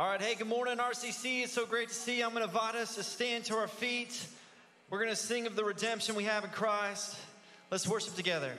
All right, hey, good morning, RCC. It's so great to see you. I'm going to invite us to stand to our feet. We're going to sing of the redemption we have in Christ. Let's worship together.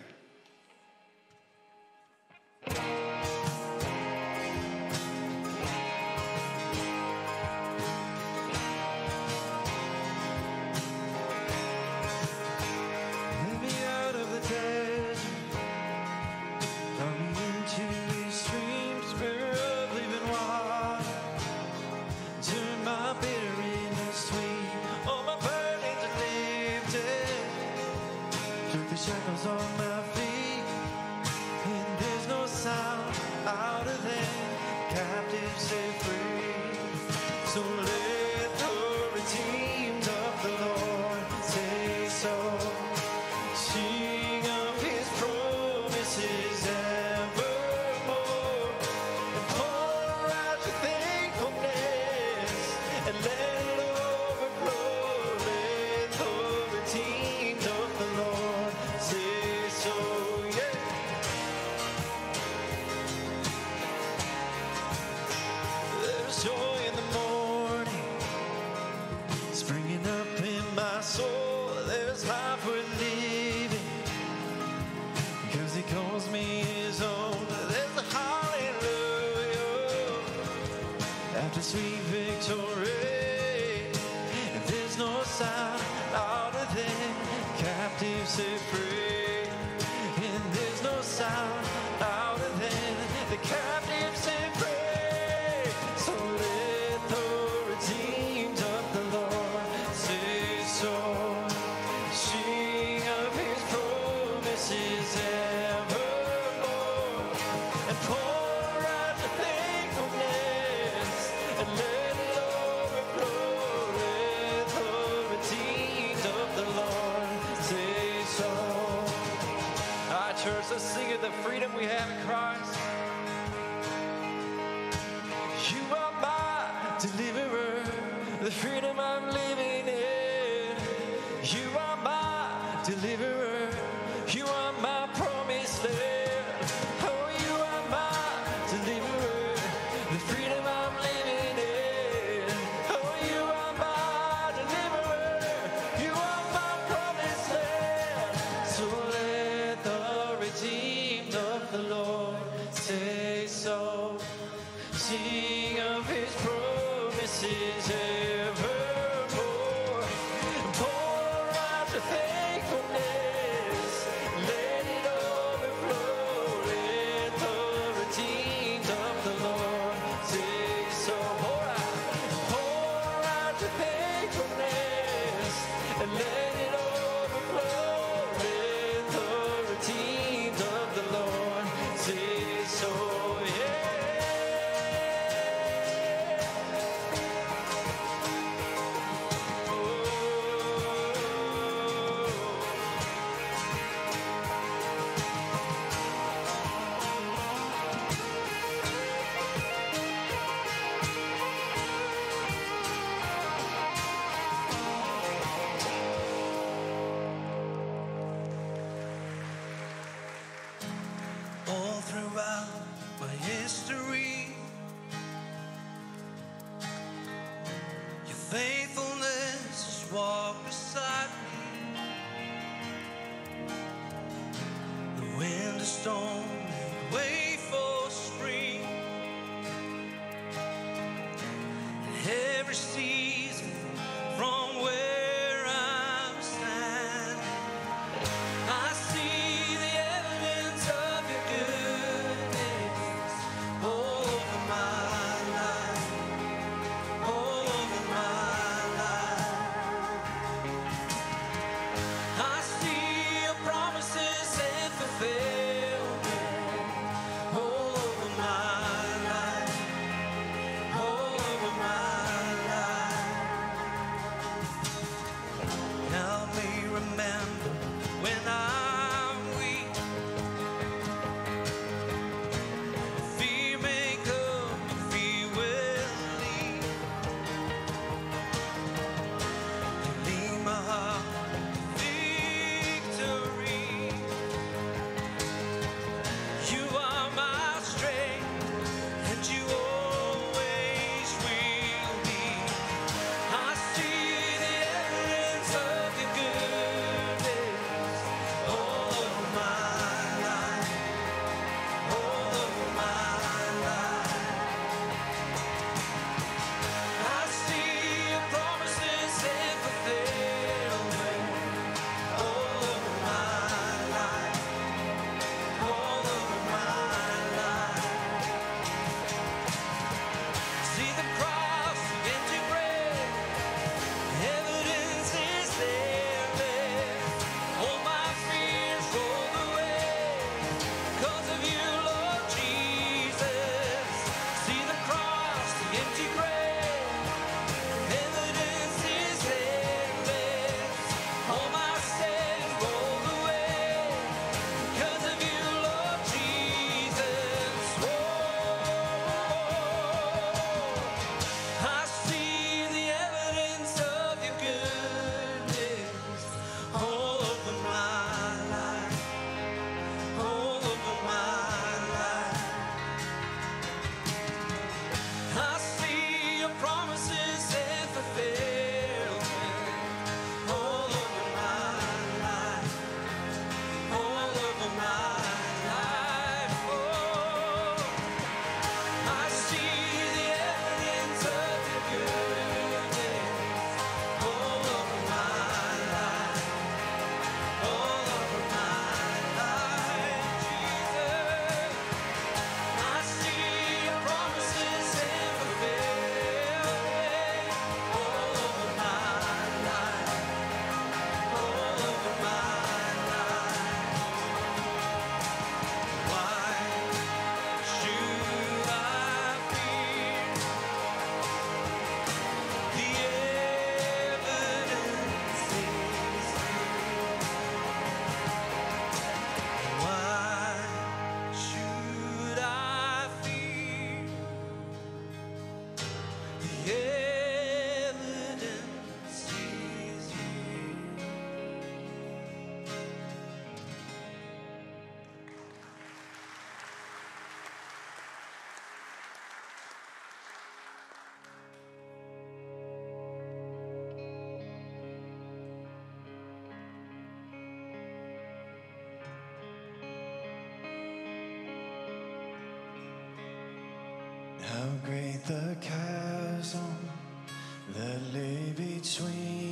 freedom we have in Christ. How great the chasm that lay between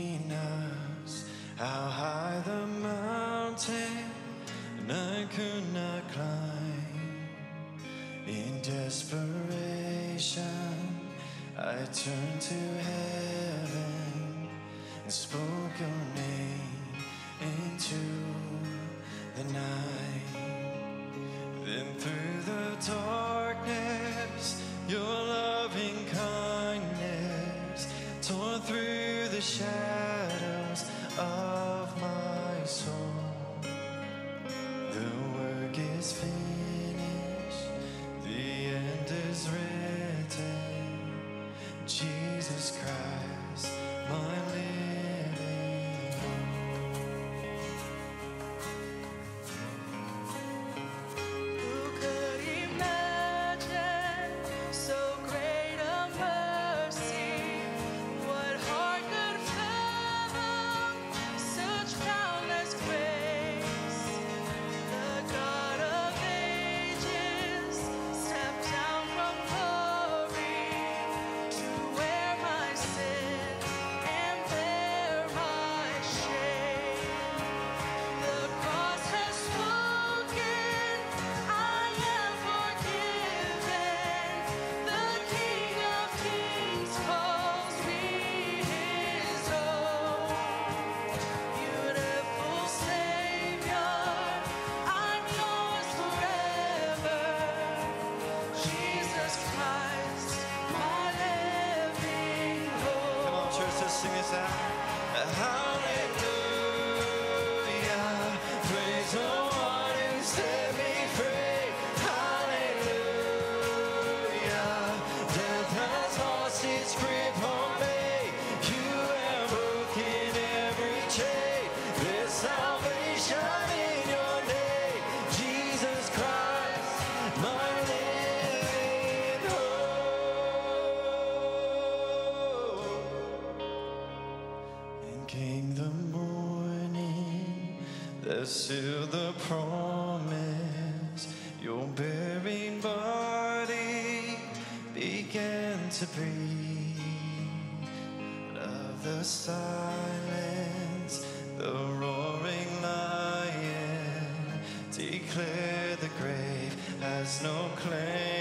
of the silence, the roaring lion declared the grave has no claim.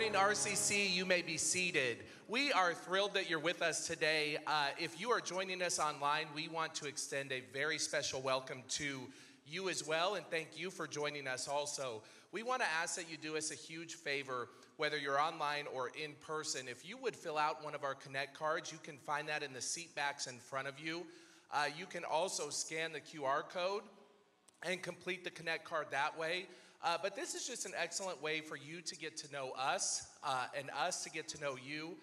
Morning, RCC. You may be seated. We are thrilled that you're with us today. Uh, if you are joining us online, we want to extend a very special welcome to you as well, and thank you for joining us also. We want to ask that you do us a huge favor, whether you're online or in person. If you would fill out one of our Connect cards, you can find that in the seat backs in front of you. Uh, you can also scan the QR code and complete the Connect card that way. Uh, but this is just an excellent way for you to get to know us uh, and us to get to know you.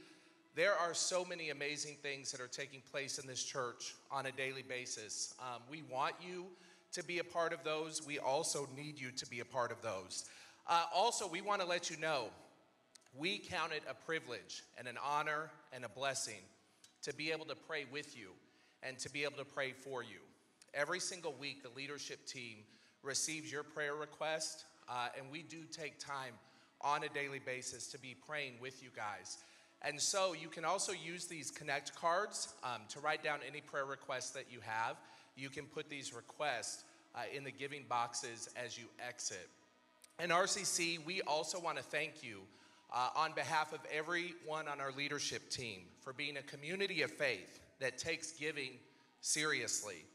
There are so many amazing things that are taking place in this church on a daily basis. Um, we want you to be a part of those. We also need you to be a part of those. Uh, also, we want to let you know we count it a privilege and an honor and a blessing to be able to pray with you and to be able to pray for you. Every single week, the leadership team receives your prayer request, uh, and we do take time on a daily basis to be praying with you guys. And so you can also use these Connect cards um, to write down any prayer requests that you have. You can put these requests uh, in the giving boxes as you exit. And RCC, we also want to thank you uh, on behalf of everyone on our leadership team for being a community of faith that takes giving seriously.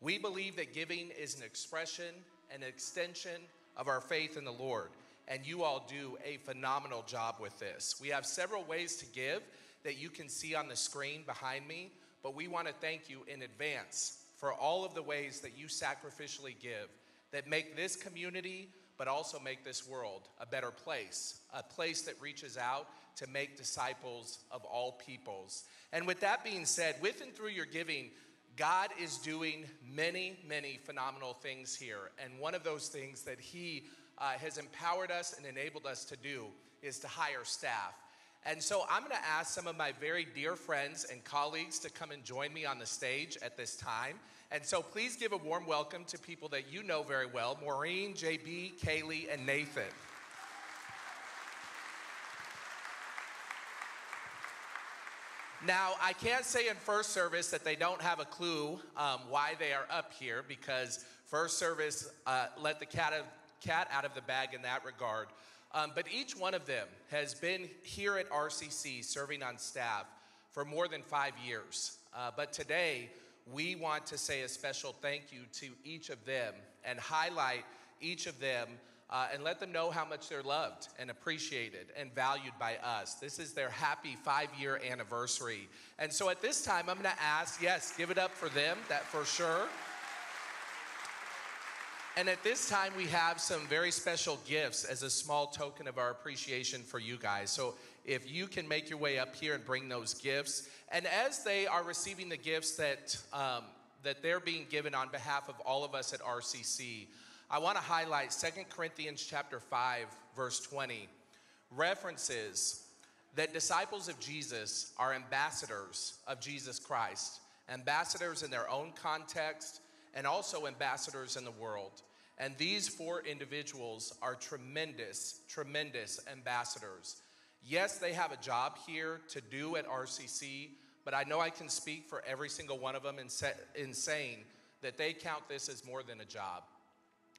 We believe that giving is an expression, an extension of our faith in the Lord, and you all do a phenomenal job with this. We have several ways to give that you can see on the screen behind me, but we want to thank you in advance for all of the ways that you sacrificially give that make this community, but also make this world a better place, a place that reaches out to make disciples of all peoples. And with that being said, with and through your giving, God is doing many, many phenomenal things here. And one of those things that He uh, has empowered us and enabled us to do is to hire staff. And so I'm going to ask some of my very dear friends and colleagues to come and join me on the stage at this time. And so please give a warm welcome to people that you know very well Maureen, JB, Kaylee, and Nathan. Now, I can't say in first service that they don't have a clue um, why they are up here because first service uh, let the cat, of, cat out of the bag in that regard. Um, but each one of them has been here at RCC serving on staff for more than five years. Uh, but today, we want to say a special thank you to each of them and highlight each of them uh, and let them know how much they're loved and appreciated and valued by us. This is their happy five year anniversary. And so at this time, I'm going to ask yes, give it up for them, that for sure. And at this time, we have some very special gifts as a small token of our appreciation for you guys. So if you can make your way up here and bring those gifts, and as they are receiving the gifts that um, that they're being given on behalf of all of us at RCC, I want to highlight 2 Corinthians chapter 5 verse 20 references that disciples of Jesus are ambassadors of Jesus Christ, ambassadors in their own context and also ambassadors in the world. And these four individuals are tremendous, tremendous ambassadors. Yes, they have a job here to do at RCC, but I know I can speak for every single one of them in, sa- in saying that they count this as more than a job.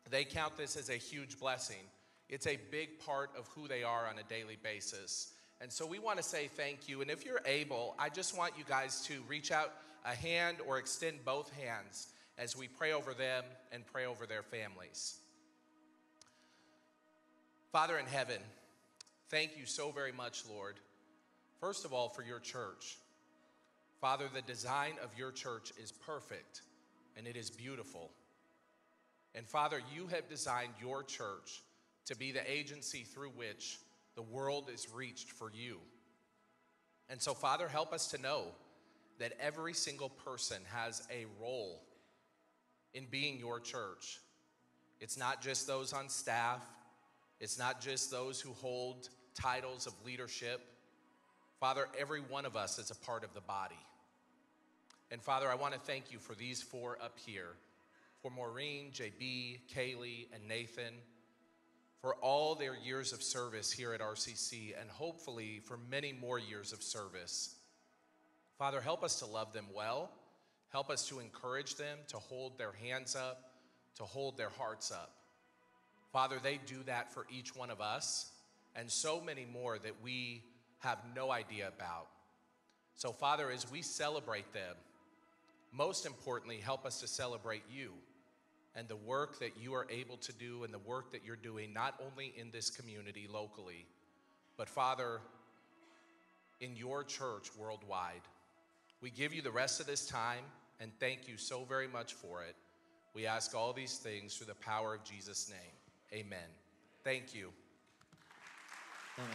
They count this as a huge blessing. It's a big part of who they are on a daily basis. And so we want to say thank you. And if you're able, I just want you guys to reach out a hand or extend both hands as we pray over them and pray over their families. Father in heaven, thank you so very much, Lord. First of all, for your church. Father, the design of your church is perfect and it is beautiful. And Father, you have designed your church to be the agency through which the world is reached for you. And so, Father, help us to know that every single person has a role in being your church. It's not just those on staff, it's not just those who hold titles of leadership. Father, every one of us is a part of the body. And Father, I want to thank you for these four up here for Maureen, JB, Kaylee, and Nathan, for all their years of service here at RCC, and hopefully for many more years of service. Father, help us to love them well. Help us to encourage them to hold their hands up, to hold their hearts up. Father, they do that for each one of us, and so many more that we have no idea about. So, Father, as we celebrate them, most importantly, help us to celebrate you and the work that you are able to do and the work that you're doing, not only in this community locally, but Father, in your church worldwide. We give you the rest of this time and thank you so very much for it. We ask all these things through the power of Jesus' name. Amen. Thank you. Amen.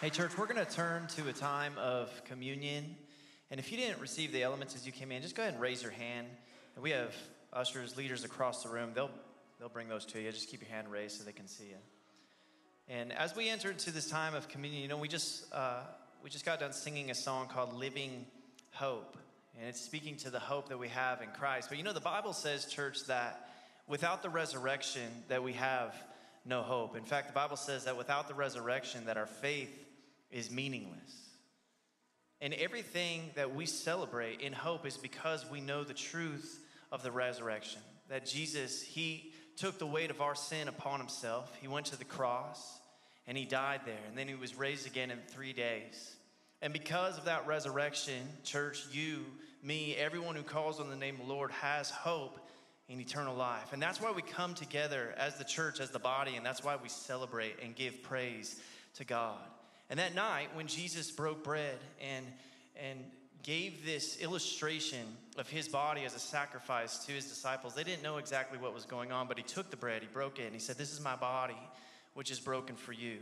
Hey, church, we're going to turn to a time of communion. And if you didn't receive the elements as you came in, just go ahead and raise your hand. And we have ushers, leaders across the room. They'll, they'll bring those to you. Just keep your hand raised so they can see you. And as we enter into this time of communion, you know, we just, uh, we just got done singing a song called Living Hope. And it's speaking to the hope that we have in Christ. But you know, the Bible says, church, that without the resurrection, that we have no hope. In fact, the Bible says that without the resurrection, that our faith is meaningless. And everything that we celebrate in hope is because we know the truth of the resurrection. That Jesus, He took the weight of our sin upon Himself. He went to the cross and He died there. And then He was raised again in three days. And because of that resurrection, church, you, me, everyone who calls on the name of the Lord has hope in eternal life. And that's why we come together as the church, as the body, and that's why we celebrate and give praise to God. And that night, when Jesus broke bread and, and gave this illustration of his body as a sacrifice to his disciples, they didn't know exactly what was going on, but he took the bread, he broke it, and he said, This is my body, which is broken for you.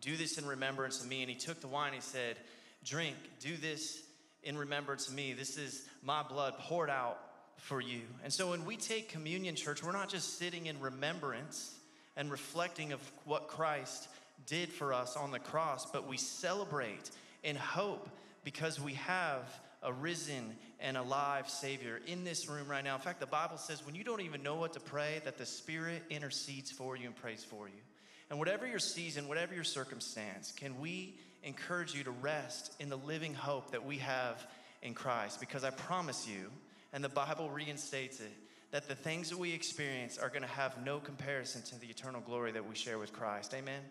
Do this in remembrance of me. And he took the wine, he said, Drink, do this in remembrance of me. This is my blood poured out for you. And so when we take communion, church, we're not just sitting in remembrance and reflecting of what Christ did for us on the cross, but we celebrate in hope because we have a risen and alive Savior in this room right now. In fact, the Bible says when you don't even know what to pray, that the Spirit intercedes for you and prays for you. And whatever your season, whatever your circumstance, can we encourage you to rest in the living hope that we have in Christ? Because I promise you, and the Bible reinstates it, that the things that we experience are going to have no comparison to the eternal glory that we share with Christ. Amen.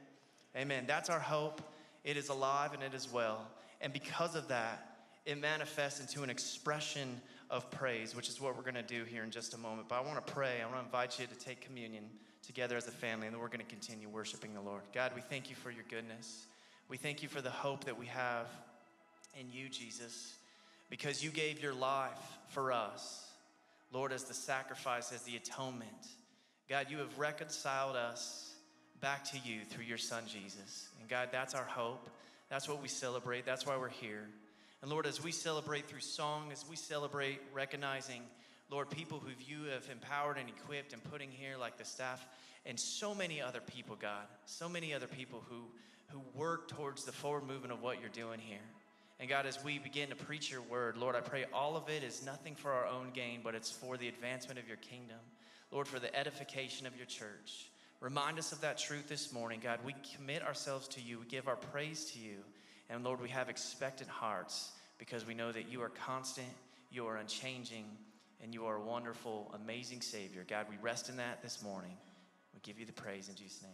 Amen. That's our hope. It is alive and it is well. And because of that, it manifests into an expression of praise, which is what we're going to do here in just a moment. But I want to pray. I want to invite you to take communion together as a family, and then we're going to continue worshiping the Lord. God, we thank you for your goodness. We thank you for the hope that we have in you, Jesus, because you gave your life for us, Lord, as the sacrifice, as the atonement. God, you have reconciled us back to you through your Son, Jesus. And God, that's our hope. That's what we celebrate. That's why we're here. And Lord, as we celebrate through song, as we celebrate recognizing, Lord, people who you have empowered and equipped and putting here, like the staff, and so many other people, God, so many other people who, who work towards the forward movement of what you're doing here. And God, as we begin to preach your word, Lord, I pray all of it is nothing for our own gain, but it's for the advancement of your kingdom. Lord, for the edification of your church. Remind us of that truth this morning, God. We commit ourselves to you, we give our praise to you. And Lord, we have expectant hearts because we know that you are constant, you are unchanging, and you are a wonderful, amazing Savior. God, we rest in that this morning. We give you the praise in Jesus' name.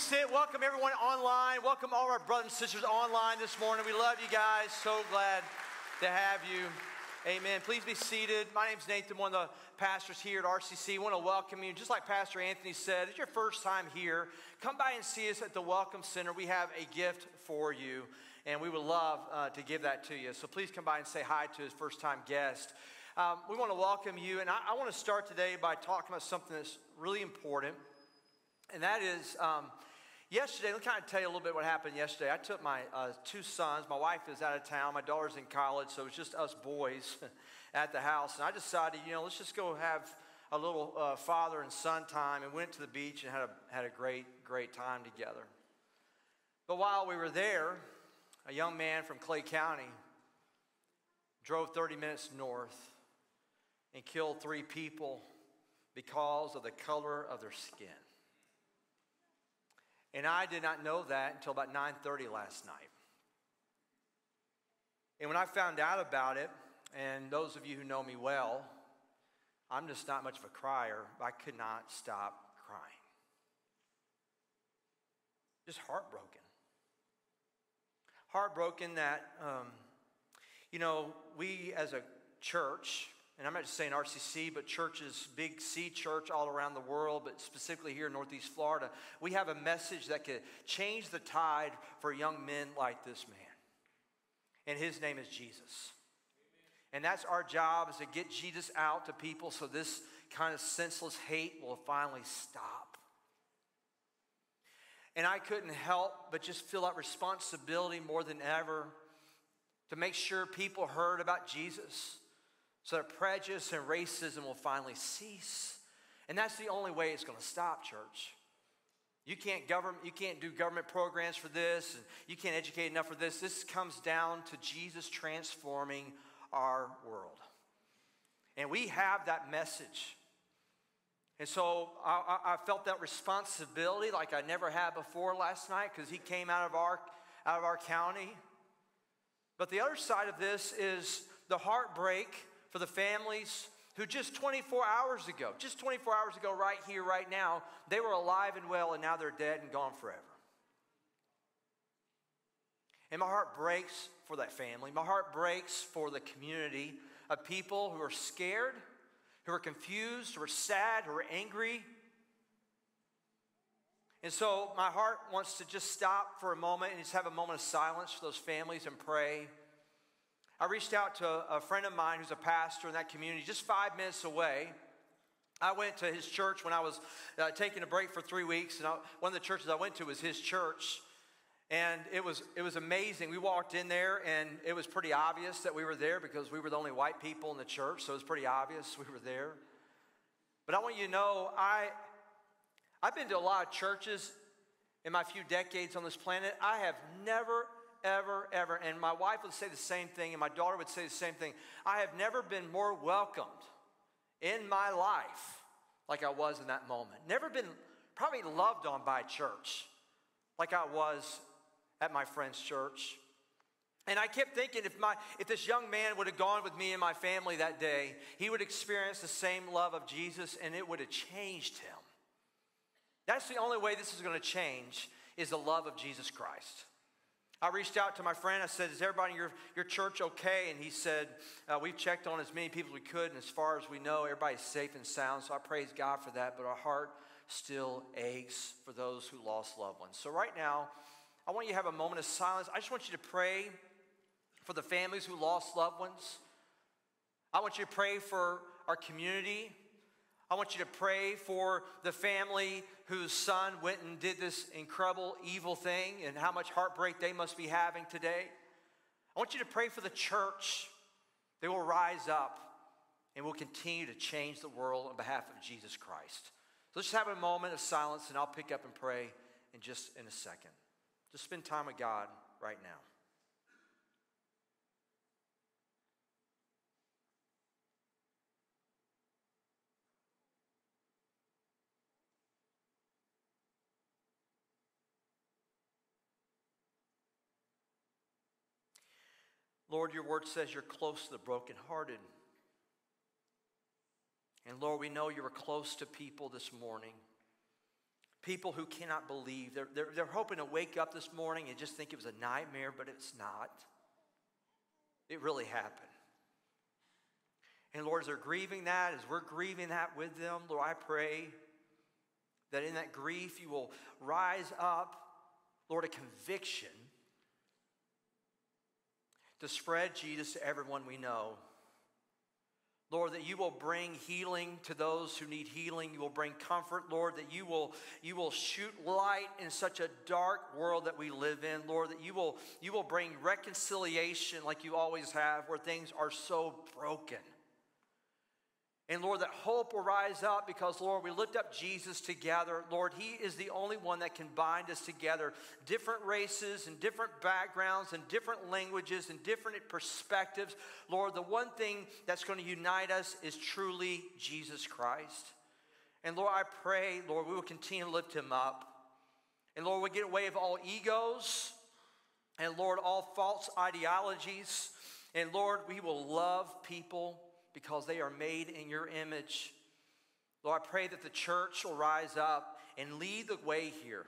Sit, welcome everyone online. Welcome all our brothers and sisters online this morning. We love you guys. So glad to have you. Amen. Please be seated. My name's Nathan, one of the pastors here at RCC. I want to welcome you. Just like Pastor Anthony said, it's your first time here. Come by and see us at the Welcome Center. We have a gift for you, and we would love uh, to give that to you. So please come by and say hi to his first time guest. Um, we want to welcome you, and I, I want to start today by talking about something that's really important, and that is um, yesterday. Let me kind of tell you a little bit what happened yesterday. I took my uh, two sons. My wife is out of town. My daughter's in college, so it's just us boys at the house. And I decided, you know, let's just go have a little uh, father and son time, and went to the beach and had a had a great great time together. But while we were there, a young man from Clay County drove 30 minutes north and killed three people because of the color of their skin. And I did not know that until about 9:30 last night. And when I found out about it, and those of you who know me well, I'm just not much of a crier. I could not stop crying. Just heartbroken. Heartbroken that, um, you know, we as a church, and I'm not just saying RCC, but churches, big C church all around the world, but specifically here in Northeast Florida, we have a message that could change the tide for young men like this man. And his name is Jesus. And that's our job is to get Jesus out to people so this kind of senseless hate will finally stop. And I couldn't help but just feel that responsibility more than ever to make sure people heard about Jesus so that prejudice and racism will finally cease. And that's the only way it's going to stop, church. You can't govern, you can't do government programs for this, and you can't educate enough for this. This comes down to Jesus transforming our world. And we have that message. And so I, I, felt that responsibility like I never had before last night because he came out of our out of our county. But the other side of this is the heartbreak for the families who just 24 hours ago, just 24 hours ago, right here, right now, they were alive and well, and now they're dead and gone forever. And my heart breaks for that family. My heart breaks for the community of people who are scared, who are confused, who are sad, who are angry. And so my heart wants to just stop for a moment and just have a moment of silence for those families and pray. I reached out to a friend of mine who's a pastor in that community just five minutes away. I went to his church when I was uh, taking a break for three weeks, and I, one of the churches I went to was his church. And it was, it was amazing. We walked in there, and it was pretty obvious that we were there because we were the only white people in the church, so it was pretty obvious we were there. But I want you to know, I, I've been to a lot of churches in my few decades on this planet. I have never ever, ever, and my wife would say the same thing, and my daughter would say the same thing. I have never been more welcomed in my life like I was in that moment. Never been probably loved on by church like I was at my friend's church. And I kept thinking if, my, if this young man would have gone with me and my family that day, he would experience the same love of Jesus and it would have changed him. That's the only way this is going to change is the love of Jesus Christ. I reached out to my friend. I said, Is everybody in your, your church okay? And he said, uh, We've checked on as many people as we could, and as far as we know, everybody's safe and sound. So I praise God for that. But our heart still aches for those who lost loved ones. So right now, I want you to have a moment of silence. I just want you to pray for the families who lost loved ones. I want you to pray for our community. I want you to pray for the family whose son went and did this incredible evil thing and how much heartbreak they must be having today. I want you to pray for the church. They will rise up and will continue to change the world on behalf of Jesus Christ. So let's just have a moment of silence and I'll pick up and pray in just in a second. Just spend time with God right now. Lord, your word says you're close to the brokenhearted. And Lord, we know you are close to people this morning People who cannot believe. They're, they're, they're hoping to wake up this morning and just think it was a nightmare, but it's not. It really happened. And Lord, as they're grieving that, as we're grieving that with them, Lord, I pray that in that grief you will rise up, Lord, a conviction to spread Jesus to everyone we know. Lord, that you will bring healing to those who need healing. You will bring comfort, Lord, that you will, you will shoot light in such a dark world that we live in. Lord, that you will, you will bring reconciliation like you always have where things are so broken. And Lord, that hope will rise up because, Lord, we lift up Jesus together. Lord, He is the only one that can bind us together. Different races and different backgrounds and different languages and different perspectives. Lord, the one thing that's going to unite us is truly Jesus Christ. And Lord, I pray, Lord, we will continue to lift Him up. And Lord, we get away of all egos and Lord, all false ideologies. And Lord, we will love people because they are made in your image. Lord, I pray that the church will rise up and lead the way here.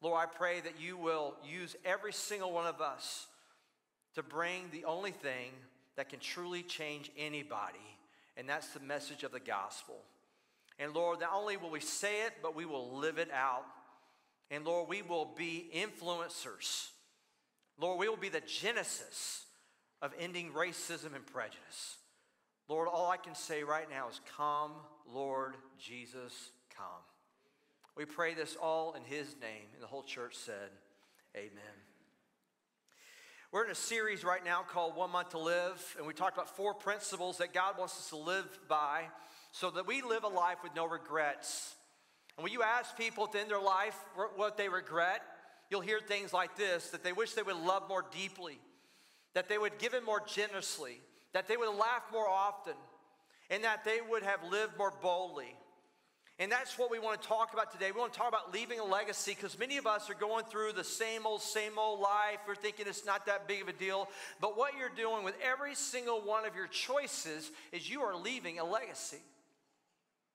Lord, I pray that you will use every single one of us to bring the only thing that can truly change anybody, and that's the message of the gospel. And Lord, not only will we say it, but we will live it out. And Lord, we will be influencers. Lord, we will be the genesis of ending racism and prejudice. Lord, all I can say right now is, Come, Lord Jesus, come. We pray this all in His name. And the whole church said, Amen. We're in a series right now called One Month to Live, and we talked about four principles that God wants us to live by so that we live a life with no regrets. And when you ask people at the end of their life what they regret, you'll hear things like this that they wish they would love more deeply, that they would give in more generously, that they would laugh more often, and that they would have lived more boldly. And that's what we want to talk about today. We want to talk about leaving a legacy because many of us are going through the same old, same old life. We're thinking it's not that big of a deal. But what you're doing with every single one of your choices is you are leaving a legacy.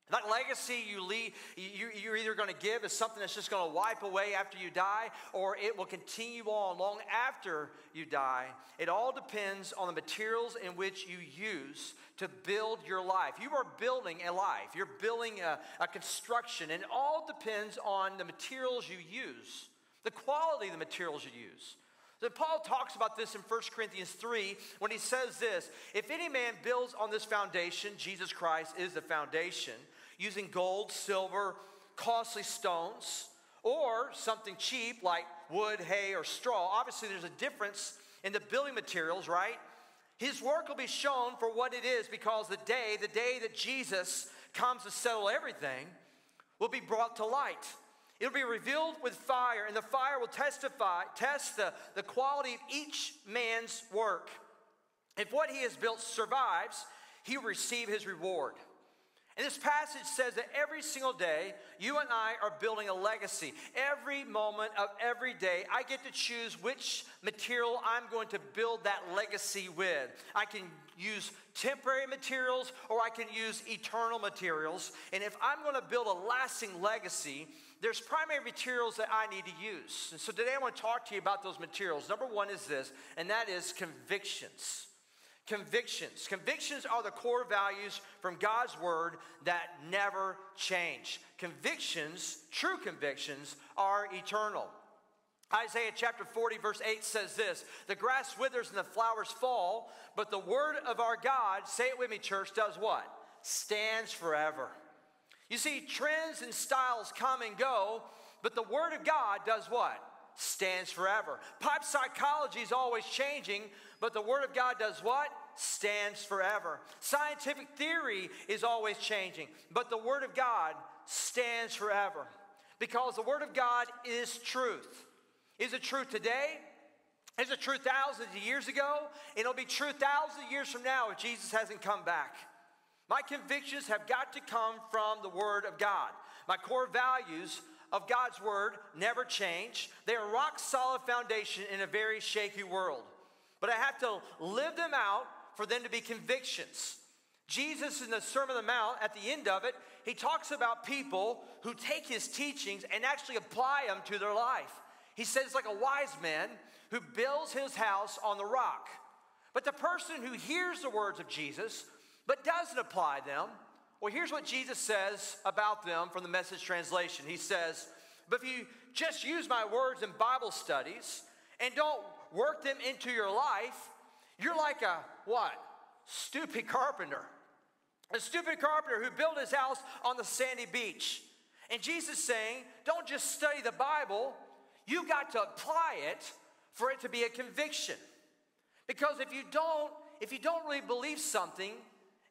That legacy you leave, you, you're either going to give is something that's just going to wipe away after you die, or it will continue on long after you die. It all depends on the materials in which you use to build your life. You are building a life, you're building a, a construction, and it all depends on the materials you use, the quality of the materials you use. So Paul talks about this in 1 Corinthians 3 when he says this If any man builds on this foundation, Jesus Christ is the foundation using gold, silver, costly stones, or something cheap like wood, hay, or straw. Obviously, there's a difference in the building materials, right? His work will be shown for what it is because the day, the day that Jesus comes to settle everything, will be brought to light. It'll be revealed with fire, and the fire will testify, test the, the quality of each man's work. If what he has built survives, he will receive his reward. And this passage says that every single day, you and I are building a legacy. Every moment of every day, I get to choose which material I'm going to build that legacy with. I can use temporary materials or I can use eternal materials. And if I'm going to build a lasting legacy, there's primary materials that I need to use. And so today I want to talk to you about those materials. Number one is this, and that is convictions. Convictions. Convictions are the core values from God's word that never change. Convictions, true convictions, are eternal. Isaiah chapter 40, verse 8 says this The grass withers and the flowers fall, but the word of our God, say it with me, church, does what? Stands forever. You see, trends and styles come and go, but the word of God does what? Stands forever. Pop psychology is always changing, but the Word of God does what? Stands forever. Scientific theory is always changing, but the Word of God stands forever because the Word of God is truth. Is it true today? Is it true thousands of years ago? It'll be true thousands of years from now if Jesus hasn't come back. My convictions have got to come from the Word of God. My core values of God's Word never change. They are rock solid foundation in a very shaky world but I have to live them out for them to be convictions. Jesus, in the Sermon on the Mount, at the end of it, he talks about people who take his teachings and actually apply them to their life. He says like a wise man who builds his house on the rock. But the person who hears the words of Jesus but doesn't apply them, well, here's what Jesus says about them from the message translation. He says, But if you just use my words in Bible studies and don't work them into your life, you're like a what? Stupid carpenter. A stupid carpenter who built his house on the sandy beach. And Jesus saying, don't just study the Bible, you got to apply it for it to be a conviction. Because if you don't, if you don't really believe something,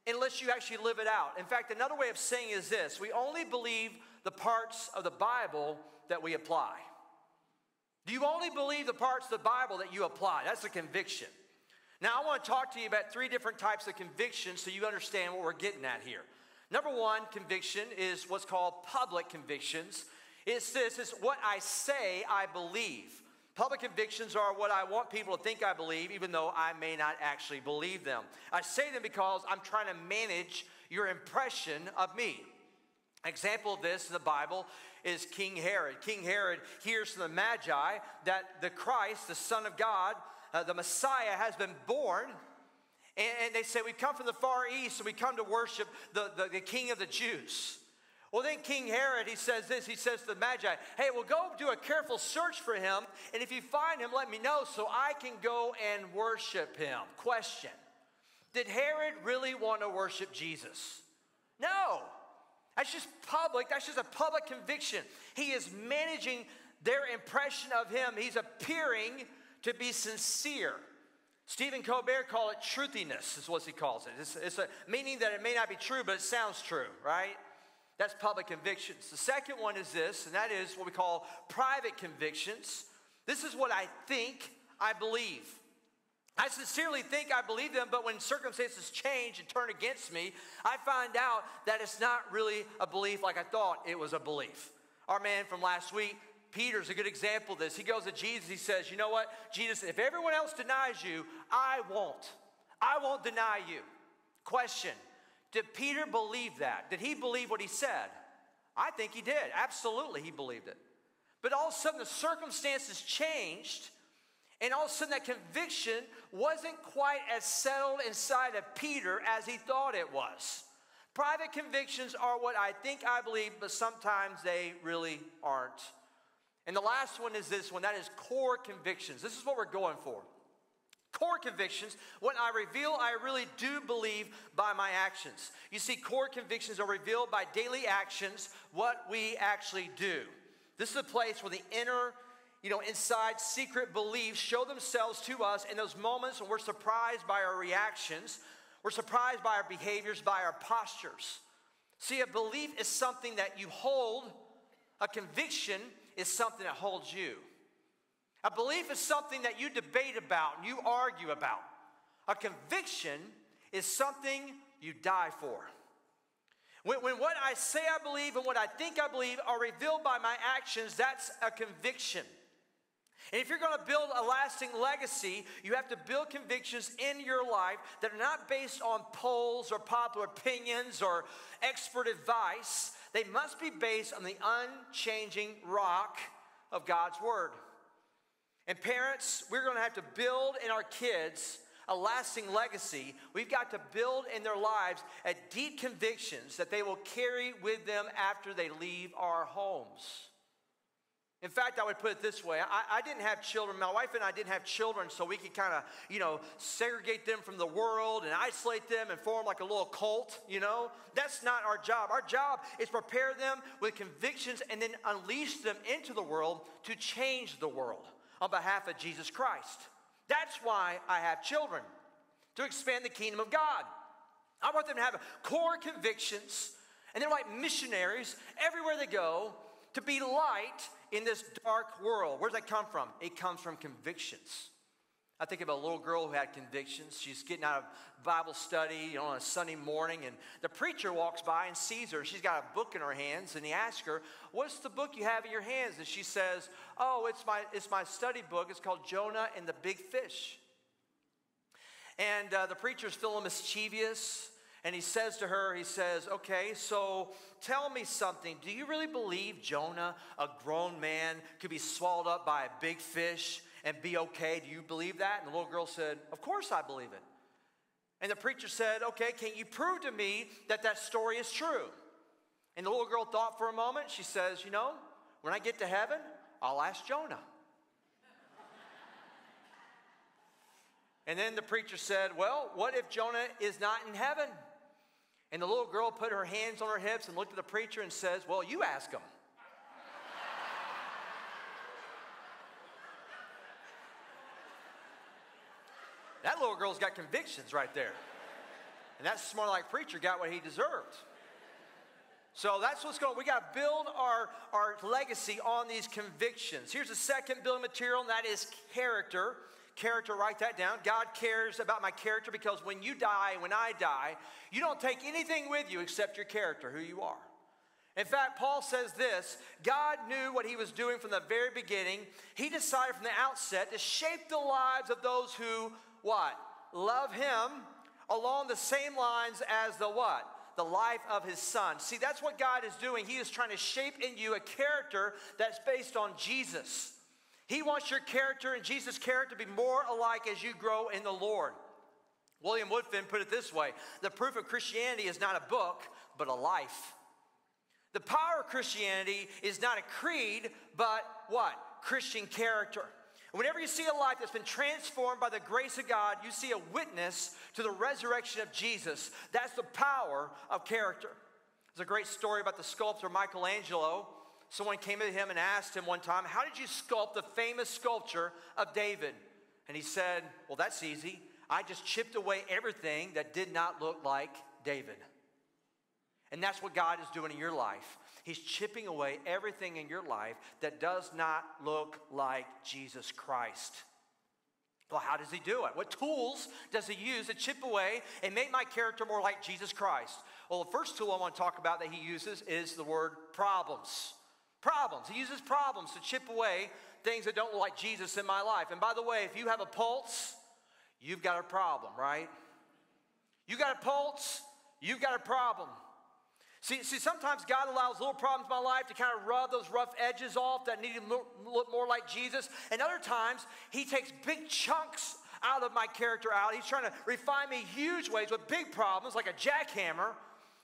unless you actually live it out. In fact, another way of saying is this we only believe the parts of the Bible that we apply. Do you only believe the parts of the Bible that you apply? That's a conviction. Now, I want to talk to you about three different types of convictions so you understand what we're getting at here. Number one conviction is what's called public convictions. It's this, it's what I say I believe. Public convictions are what I want people to think I believe, even though I may not actually believe them. I say them because I'm trying to manage your impression of me. Example of this in the Bible is King Herod. King Herod hears from the Magi that the Christ, the Son of God, uh, the Messiah, has been born. And, and, they say, We come from the far east and we come to worship the, the, the King of the Jews. Well, then King Herod, he says this. He says to the Magi, Hey, well, go do a careful search for him. And if you find him, let me know so I can go and worship him. Question Did Herod really want to worship Jesus? No. That's just public. That's just a public conviction. He is managing their impression of him. He's appearing to be sincere. Stephen Colbert called it truthiness, is what he calls it. It's, it's a meaning that it may not be true, but it sounds true, right? That's public convictions. The second one is this, and that is what we call private convictions. This is what I think I believe. I sincerely think I believe them, but when circumstances change and turn against me, I find out that it's not really a belief like I thought it was a belief. Our man from last week, Peter's a good example of this. He goes to Jesus, he says, You know what? Jesus, if everyone else denies you, I won't. I won't deny you. Question Did Peter believe that? Did he believe what he said? I think he did. Absolutely, he believed it. But all of a sudden, the circumstances changed and all of a sudden, that conviction wasn't quite as settled inside of Peter as he thought it was. Private convictions are what I think I believe, but sometimes they really aren't. And the last one is this one that is core convictions. This is what we're going for. Core convictions, what I reveal, I really do believe by my actions. You see, core convictions are revealed by daily actions, what we actually do. This is a place where the inner you know, inside secret beliefs show themselves to us in those moments when we're surprised by our reactions, we're surprised by our behaviors, by our postures. See, a belief is something that you hold, a conviction is something that holds you. A belief is something that you debate about and you argue about. A conviction is something you die for. When, when, what I say I believe and what I think I believe are revealed by my actions, that's a conviction. And if you're going to build a lasting legacy, you have to build convictions in your life that are not based on polls or popular opinions or expert advice. They must be based on the unchanging rock of God's Word. And parents, we're going to have to build in our kids a lasting legacy. We've got to build in their lives a deep convictions that they will carry with them after they leave our homes. In fact, I would put it this way I, I, didn't have children. My wife and I didn't have children, so we could kind of, you know, segregate them from the world and isolate them and form like a little cult, you know? That's not our job. Our job is prepare them with convictions and then unleash them into the world to change the world on behalf of Jesus Christ. That's why I have children, to expand the kingdom of God. I want them to have core convictions, and they're like missionaries everywhere they go to be light in this dark world. Where does that come from? It comes from convictions. I think of a little girl who had convictions. She's getting out of Bible study you know, on a Sunday morning, and the preacher walks by and sees her. She's got a book in her hands, and he asks her, What's the book you have in your hands? And she says, Oh, it's my, it's my study book. It's called Jonah and the Big Fish. And uh, the preacher's feeling mischievous, and he says to her, he says, Okay, so tell me something. Do you really believe Jonah, a grown man, could be swallowed up by a big fish and be okay? Do you believe that? And the little girl said, Of course I believe it. And the preacher said, Okay, can you prove to me that that story is true? And the little girl thought for a moment. She says, You know, when I get to heaven, I'll ask Jonah. and then the preacher said, Well, what if Jonah is not in heaven? And the little girl put her hands on her hips and looked at the preacher and says, Well, you ask him. that little girl's got convictions right there. And that smart like preacher got what he deserved. So that's what's going on. We got to build our, our legacy on these convictions. Here's the second building material, and that is character. Character, write that down. God cares about my character because when you die, when I die, you don't take anything with you except your character, who you are. In fact, Paul says this God knew what he was doing from the very beginning. He decided from the outset to shape the lives of those who, what? Love him along the same lines as the what? The life of his son. See, that's what God is doing. He is trying to shape in you a character that's based on Jesus. He wants your character and Jesus' character to be more alike as you grow in the Lord. William Woodfin put it this way The proof of Christianity is not a book, but a life. The power of Christianity is not a creed, but what? Christian character. Whenever you see a life that's been transformed by the grace of God, you see a witness to the resurrection of Jesus. That's the power of character. There's a great story about the sculptor Michelangelo someone came to him and asked him one time, How did you sculpt the famous sculpture of David? And he said, Well, that's easy. I just chipped away everything that did not look like David. And that's what God is doing in your life. He's chipping away everything in your life that does not look like Jesus Christ. Well, how does he do it? What tools does he use to chip away and make my character more like Jesus Christ? Well, the first tool I want to talk about that he uses is the word problems. Problems. He uses problems to chip away things that don't look like Jesus in my life. And by the way, if you have a pulse, you've got a problem, right? You got a pulse, you've got a problem. See, see, sometimes God allows little problems in my life to kind of rub those rough edges off that need to look more like Jesus. And other times, He takes big chunks out of my character out. He's trying to refine me huge ways with big problems, like a jackhammer,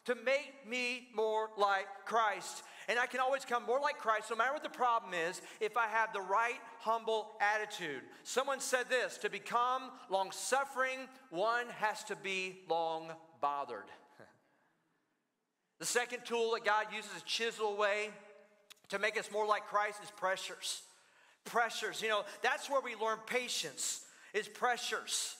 to make me more like Christ. And I can always come more like Christ, no matter what the problem is, if I have the right, humble attitude. Someone said this to become long suffering, one has to be long bothered. the second tool that God uses to chisel away to make us more like Christ is pressures. Pressures, you know, that's where we learn patience, is pressures.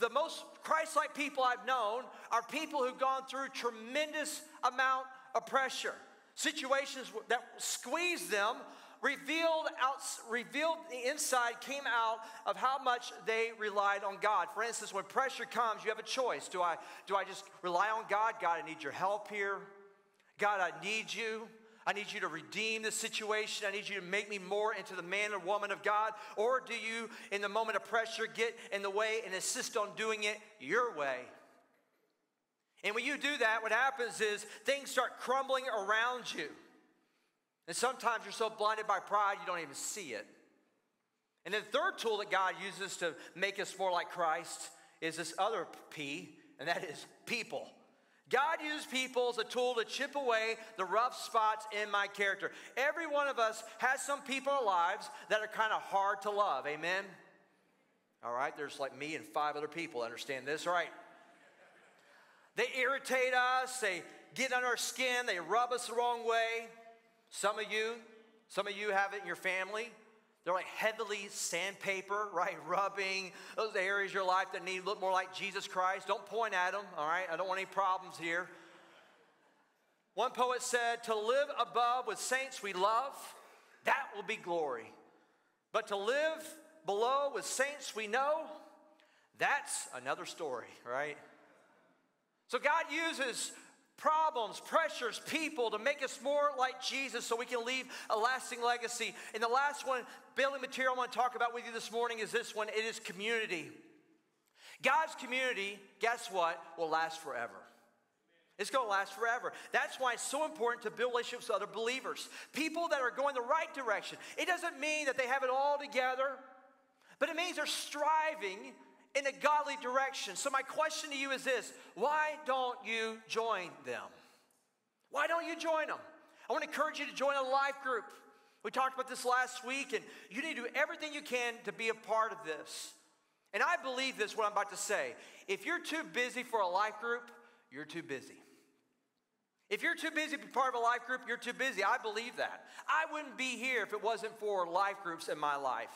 The most Christ like people I've known are people who've gone through tremendous amount of pressure. Situations that squeezed them revealed out revealed the inside came out of how much they relied on god. For instance when pressure comes you have a choice. Do i do i just rely on god? God i need your help here. God i need you I need you to redeem the situation. I need you to make me more into the man or woman of God. Or do you, in the moment of pressure, get in the way and insist on doing it your way? And when you do that, what happens is things start crumbling around you. And sometimes you're so blinded by pride, you don't even see it. And then the third tool that God uses to make us more like Christ is this other P, and that is people. God used people as a tool to chip away the rough spots in my character. Every one of us has some people in our lives that are kind of hard to love. Amen? All right, there's like me and five other people understand this. All right. They irritate us, they get under our skin, they rub us the wrong way. Some of you, some of you have it in your family. They're like heavily sandpaper, right? Rubbing those areas of your life that need to look more like Jesus Christ. Don't point at them, all right? I don't want any problems here. One poet said, To live above with saints we love, that will be glory. But to live below with saints we know, that's another story, right? So God uses problems, pressures, people to make us more like Jesus so we can leave a lasting legacy. And the last one, building material I want to talk about with you this morning is this one it is community. God's community, guess what, will last forever. It's going to last forever. That's why it's so important to build relationships with other believers, people that are going the right direction. It doesn't mean that they have it all together, but it means they're striving in a godly direction. So, my question to you is this why don't you join them? Why don't you join them? I want to encourage you to join a life group. We talked about this last week, and you need to do everything you can to be a part of this. And I believe this, what I'm about to say. If you're too busy for a life group, you're too busy. If you're too busy to be part of a life group, you're too busy. I believe that. I wouldn't be here if it wasn't for life groups in my life.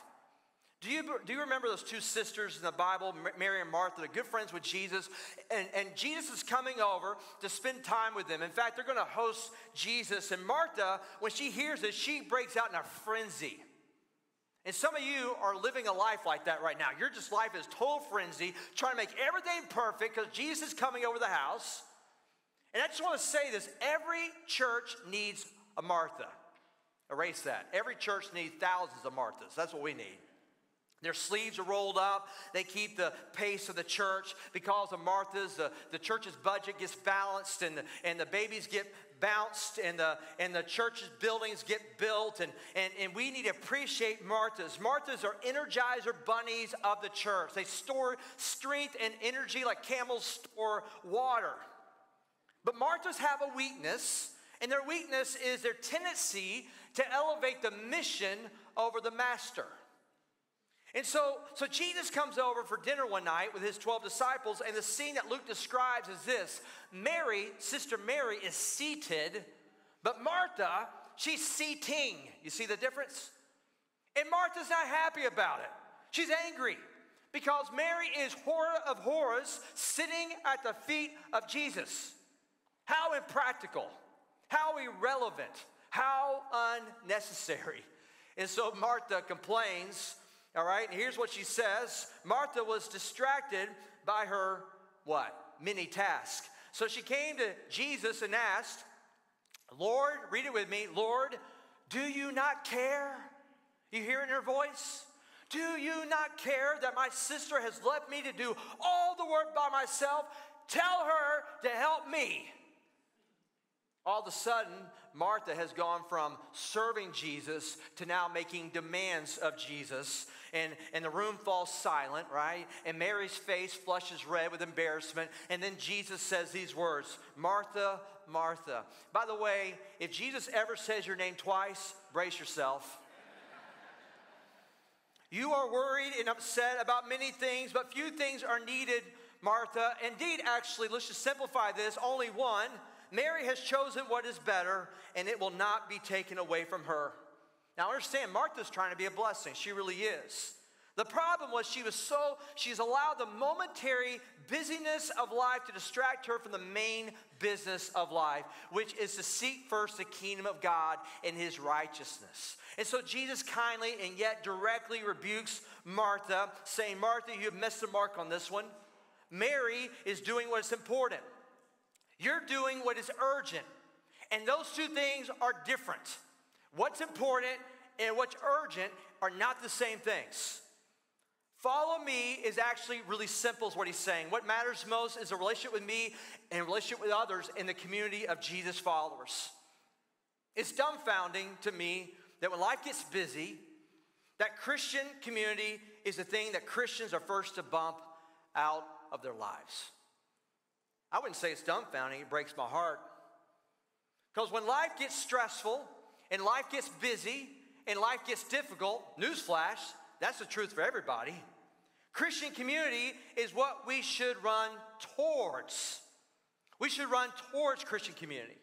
Do you, do you remember those two sisters in the Bible, Mary and Martha? They're good friends with Jesus. And, and Jesus is coming over to spend time with them. In fact, they're going to host Jesus. And Martha, when she hears this, she breaks out in a frenzy. And some of you are living a life like that right now. Your just life is total frenzy, trying to make everything perfect because Jesus is coming over the house. And I just want to say this every church needs a Martha. Erase that. Every church needs thousands of Marthas. That's what we need. Their sleeves are rolled up. They keep the pace of the church. Because of Martha's, the, the church's budget gets balanced and the, and the babies get bounced and the, and the church's buildings get built. And, and, and we need to appreciate Martha's. Martha's are energizer bunnies of the church. They store strength and energy like camels store water. But Martha's have a weakness, and their weakness is their tendency to elevate the mission over the master. And so, so Jesus comes over for dinner one night with his 12 disciples, and the scene that Luke describes is this Mary, Sister Mary, is seated, but Martha, she's seating. You see the difference? And Martha's not happy about it. She's angry because Mary is horror of horrors sitting at the feet of Jesus. How impractical, how irrelevant, how unnecessary. And so Martha complains all right, and here's what she says Martha was distracted by her what? Many tasks. So she came to Jesus and asked, Lord, read it with me, Lord, do you not care? You hear in her voice? Do you not care that my sister has left me to do all the work by myself? Tell her to help me. All of a sudden, Martha has gone from serving Jesus to now making demands of Jesus and, and the room falls silent, right? And Mary's face flushes red with embarrassment. And then Jesus says these words Martha, Martha. By the way, if Jesus ever says your name twice, brace yourself. You are worried and upset about many things, but few things are needed, Martha. Indeed, actually, let's just simplify this only one. Mary has chosen what is better, and it will not be taken away from her. Now understand, Martha's trying to be a blessing. She really is. The problem was she was so, she's allowed the momentary busyness of life to distract her from the main business of life, which is to seek first the kingdom of God and his righteousness. And so Jesus kindly and yet directly rebukes Martha, saying, Martha, you have missed the mark on this one. Mary is doing what is important. You're doing what is urgent. And those two things are different. What's important and what's urgent are not the same things. Follow me is actually really simple, is what he's saying. What matters most is a relationship with me and a relationship with others in the community of Jesus followers. It's dumbfounding to me that when life gets busy, that Christian community is the thing that Christians are first to bump out of their lives. I wouldn't say it's dumbfounding, it breaks my heart. Because when life gets stressful, and life gets busy and life gets difficult, newsflash, that's the truth for everybody. Christian community is what we should run towards. We should run towards Christian community.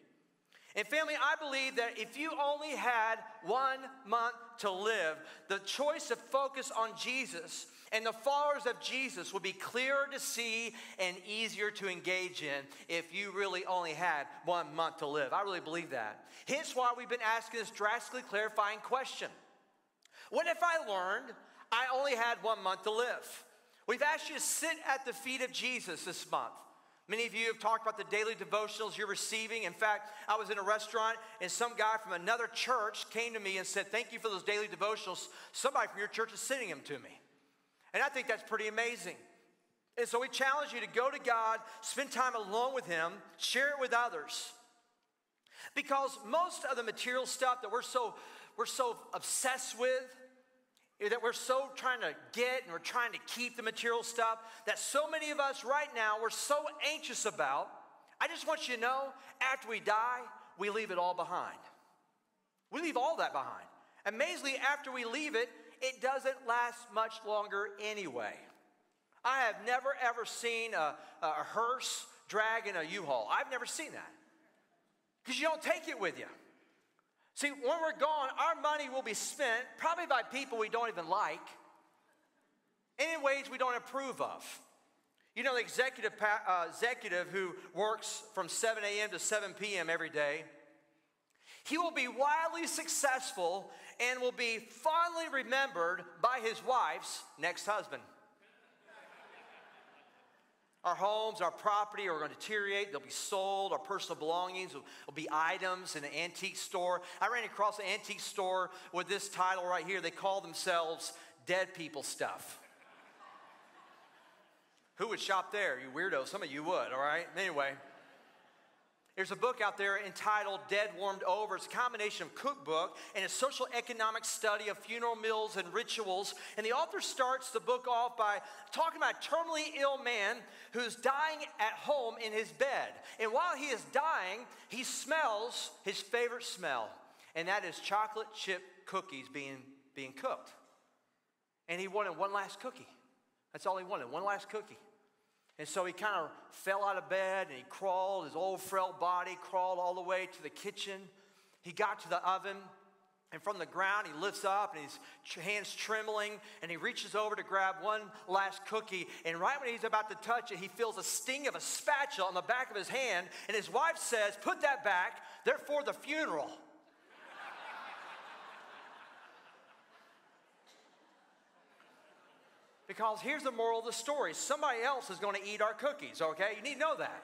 And family, I believe that if you only had one month to live, the choice to focus on Jesus and the followers of Jesus will be clearer to see and easier to engage in if you really only had one month to live. I really believe that. Hence why we've been asking this drastically clarifying question What if I learned I only had one month to live? We've asked you to sit at the feet of Jesus this month. Many of you have talked about the daily devotionals you're receiving. In fact, I was in a restaurant and some guy from another church came to me and said, Thank you for those daily devotionals. Somebody from your church is sending them to me. And I think that's pretty amazing. And so we challenge you to go to God, spend time alone with Him, share it with others. Because most of the material stuff that we're so we're so obsessed with, that we're so trying to get and we're trying to keep the material stuff that so many of us right now we're so anxious about. I just want you to know after we die, we leave it all behind. We leave all that behind. Amazingly, after we leave it, it doesn't last much longer anyway. I have never ever seen a, a hearse dragging a U-Haul. I've never seen that because you don't take it with you. See, when we're gone, our money will be spent probably by people we don't even like in ways we don't approve of. You know, the executive, uh, executive who works from 7 a.m. to 7 p.m. every day, he will be wildly successful and will be fondly remembered by his wife's next husband. Our homes, our property are going to deteriorate. They'll be sold. Our personal belongings will, will, be items in an antique store. I ran across an antique store with this title right here. They call themselves Dead People Stuff. Who would shop there? You weirdo. Some of you would, all right? Anyway. There's a book out there entitled Death Warmed Over. It's a combination of cookbook and a social economic study of funeral meals and rituals. And the author starts the book off by talking about a terminally ill man who's dying at home in his bed. And while he is dying, he smells his favorite smell, and that is chocolate chip cookies being, being cooked. And he wanted one last cookie. That's all he wanted, one last cookie. And so he kind of fell out of bed and he crawled, his old frail body crawled all the way to the kitchen. He got to the oven, and from the ground, he lifts up and his hands trembling, and he reaches over to grab one last cookie. And right when he's about to touch it, he feels a sting of a spatula on the back of his hand. And his wife says, Put that back, therefore the funeral. Because here's the moral of the story somebody else is going to eat our cookies, okay? You need to know that.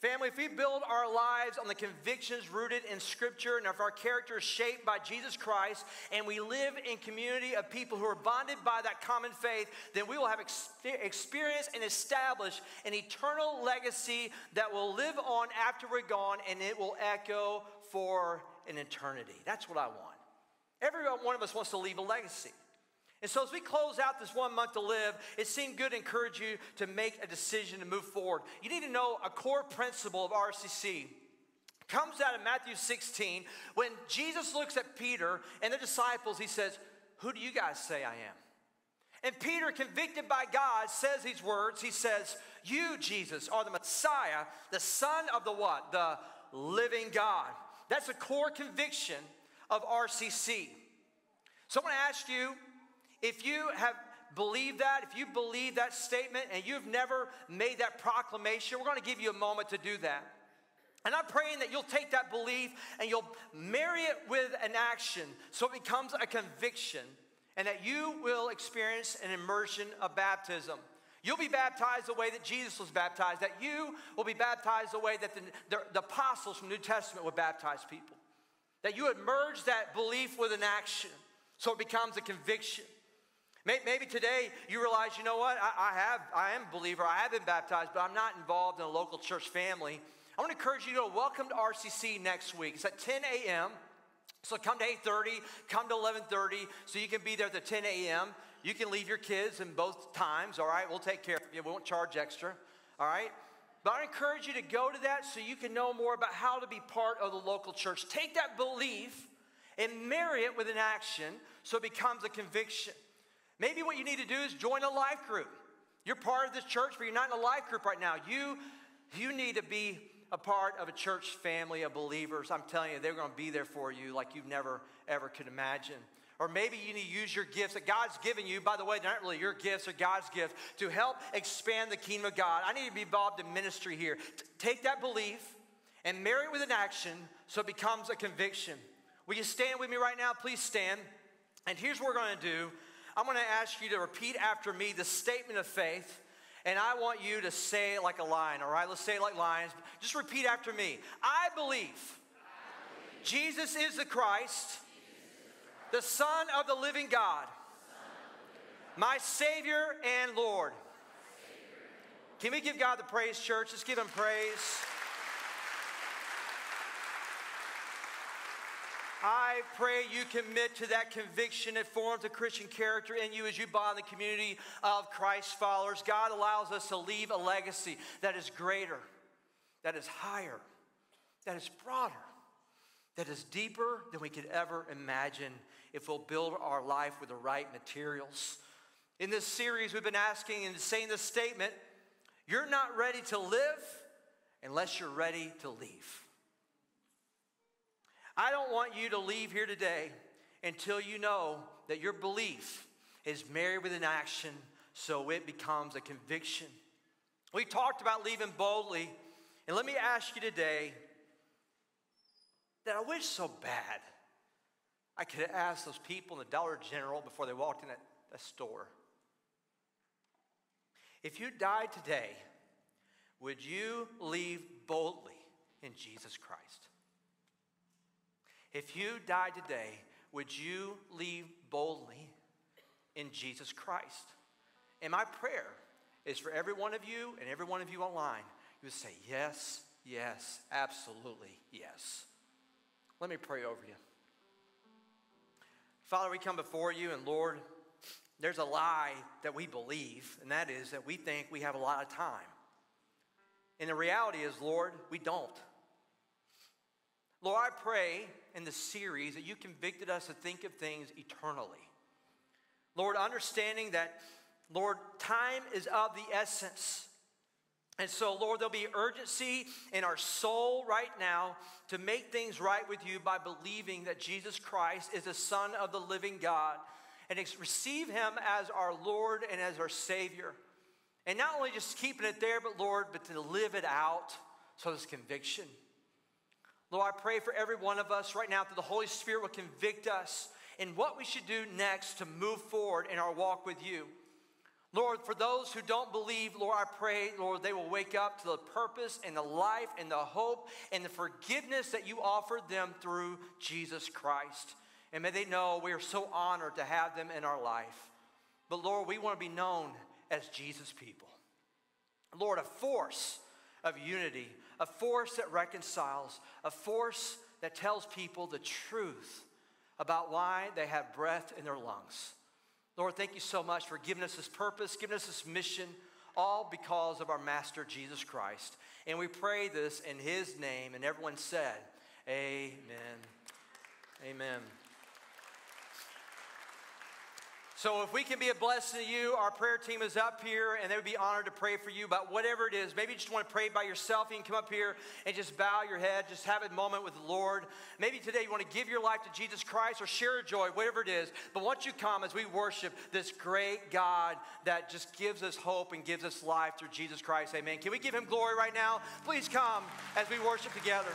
Family, if we build our lives on the convictions rooted in Scripture and if our character is shaped by Jesus Christ and we live in community of people who are bonded by that common faith, then we will have experience and establish an eternal legacy that will live on after we're gone and it will echo for an eternity. That's what I want. Every one of us wants to leave a legacy. And so, as we close out this one month to live, it seemed good to encourage you to make a decision to move forward. You need to know a core principle of RCC comes out of Matthew 16 when Jesus looks at Peter and the disciples. He says, Who do you guys say I am? And Peter, convicted by God, says these words. He says, You, Jesus, are the Messiah, the Son of the what? The living God. That's a core conviction of RCC. So I want to ask you if you have believed that, if you believe that statement and you've never made that proclamation, we're going to give you a moment to do that. And I'm praying that you'll take that belief and you'll marry it with an action so it becomes a conviction and that you will experience an immersion of baptism. You'll be baptized the way that Jesus was baptized, that you will be baptized the way that the, the, the apostles from the New Testament would baptize people. That you would merge that belief with an action so it becomes a conviction. Maybe today you realize, you know what, I, have, I am a believer, I have been baptized, but I'm not involved in a local church family. I want to encourage you to go welcome to RCC next week. It's at 10 a.m. So come to 8:30, come to 11:30, so you can be there at the 10 a.m. You can leave your kids in both times. All right, we'll take care of you. We won't charge extra. All right. But I encourage you to go to that so you can know more about how to be part of the local church. Take that belief and marry it with an action so it becomes a conviction. Maybe what you need to do is join a life group. You're part of this church, but you're not in a life group right now. You, you need to be a part of a church family of believers. I'm telling you, they're going to be there for you like you never, ever could imagine. Or maybe you need to use your gifts that God's given you. By the way, they're not really your gifts or God's gift to help expand the kingdom of God. I need to be involved in ministry here. T- take that belief and marry it with an action so it becomes a conviction. Will you stand with me right now? Please stand. And here's what we're going to do I'm going to ask you to repeat after me the statement of faith. And I want you to say it like a lion, all right? Let's say it like lions. Just repeat after me. I believe, Jesus is the Christ, the Son of the living God. My Savior and Lord. Can we give God the praise, church? Let's give Him praise. I pray you commit to that conviction that forms the Christian character in you as you bond the community of Christ followers. God allows us to leave a legacy that is greater, that is higher, that is broader, that is deeper than we could ever imagine if we'll build our life with the right materials. In this series, we've been asking and saying this statement you're not ready to live unless you're ready to leave. I don't want you to leave here today until you know that your belief is married with an action so it becomes a conviction. We talked about leaving boldly, and let me ask you today that I wish so bad I could have asked those people in the Dollar General before they walked in that, that store. If you died today, would you leave boldly in Jesus Christ? If you died today, would you leave boldly in Jesus Christ? And my prayer is for every one of you and every one of you online, you would say, Yes, yes, absolutely, yes. Let me pray over you. Father, we come before you, and Lord, there's a lie that we believe, and that is that we think we have a lot of time. And the reality is, Lord, we don't. Lord, I pray in the series that you convicted us to think of things eternally. Lord, understanding that, Lord, time is of the essence. And so, Lord, there'll be urgency in our soul right now to make things right with you by believing that Jesus Christ is the Son of the living God and receive Him as our Lord and as our Savior. And not only just keeping it there, but Lord, but to live it out so there's conviction. Lord, I pray for every one of us right now that the Holy Spirit will convict us in what we should do next to move forward in our walk with you. Lord, for those who don't believe, Lord, I pray, Lord, they will wake up to the purpose and the life and the hope and the forgiveness that you offered them through Jesus Christ. And may they know we are so honored to have them in our life. But Lord, we want to be known as Jesus people. Lord, a force of unity, a force that reconciles, a force that tells people the truth about why they have breath in their lungs. Lord, thank you so much for giving us this purpose, giving us this mission, all because of our Master Jesus Christ. And we pray this in his name. And everyone said, Amen. Amen. So, if we can be a blessing to you, our prayer team is up here and they would be honored to pray for you about whatever it is. Maybe you just want to pray by yourself. You can come up here and just bow your head, just have a moment with the Lord. Maybe today you want to give your life to Jesus Christ or share a joy, whatever it is. But once you come as we worship this great God that just gives us hope and gives us life through Jesus Christ, amen. Can we give him glory right now? Please come as we worship together.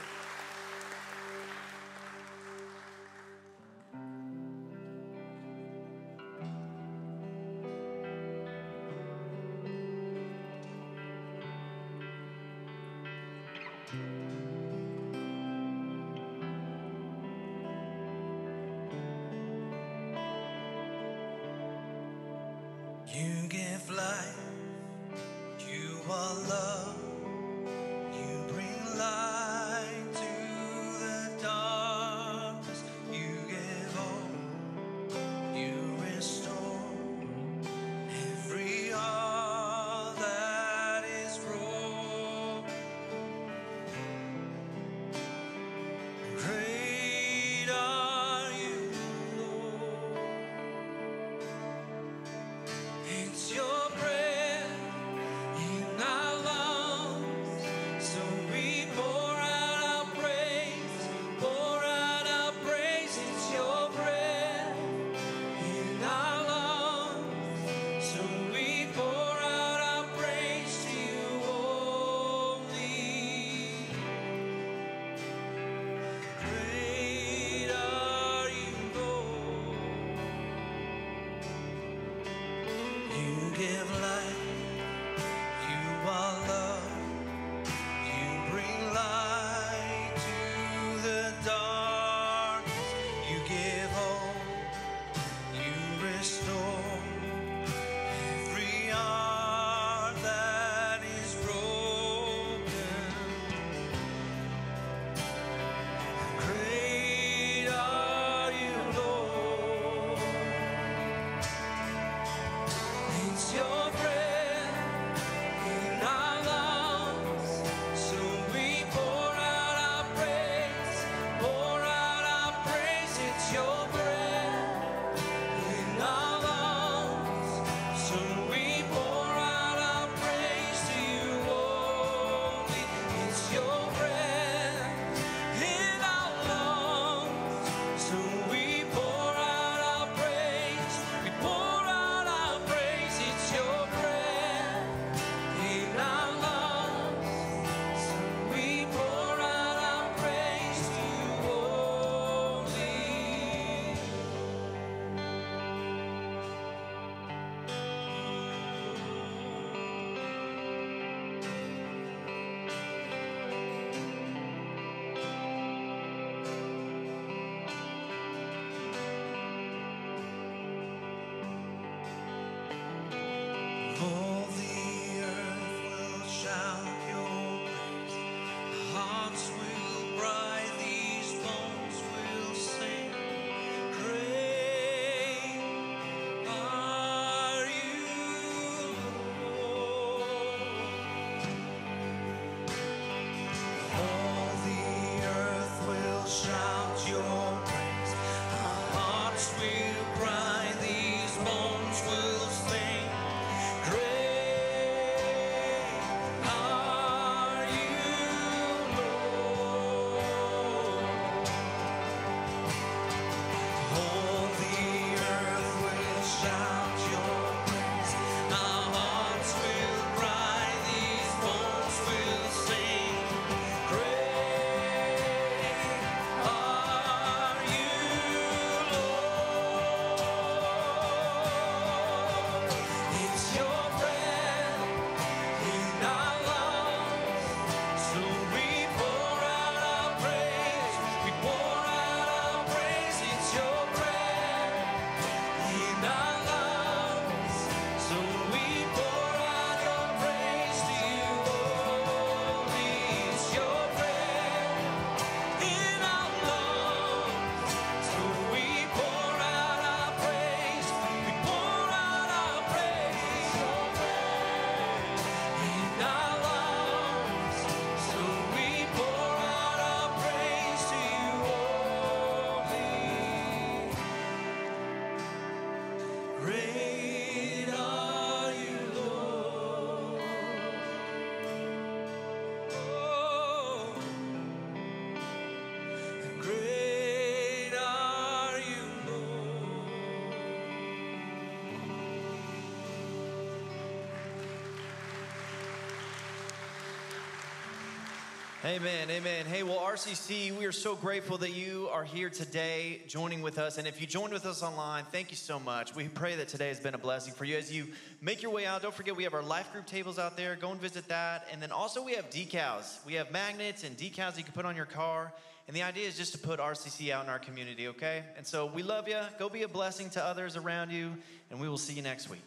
Amen, amen. Hey, well, RCC, we are so grateful that you are here today joining with us. And if you joined with us online, thank you so much. We pray that today has been a blessing for you. As you make your way out, don't forget we have our life group tables out there. Go and visit that. And then also, we have decals. We have magnets and decals you can put on your car. And the idea is just to put RCC out in our community, okay? And so we love you. Go be a blessing to others around you. And we will see you next week.